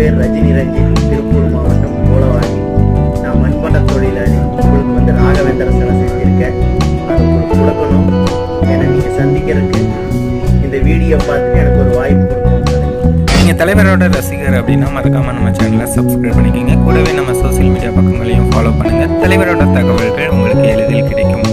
பேர் ரஜினி ரஞ்சித் திருப்பூர் மாவட்டம் கோலவாடி நான் மண்பாண்ட தொழிலாளி. உங்களுக்கு வந்து ராகவேந்திர சிலை செஞ்சுருக்கேன் அது உங்களுக்கு கொடுக்கணும். என்னை நீங்கள் சந்திக்கிறதுக்கு இந்த வீடியோ பார்த்துட்டு எனக்கு ஒரு வாய்ப்பு கொடுக்கணும். நீங்கள் தலைவரோட ரசிகர் அப்படின்னா மறக்காம நம்ம சேனலை சப்ஸ்கிரைப் பண்ணிக்கோங்க. கூடவே நம்ம சோஷியல் மீடியா பக்கங்களையும் ஃபாலோ பண்ணுங்கள் தலைவரோட தகவல்கள் உங்களுக்கு எளிதில் கிடைக்கும்.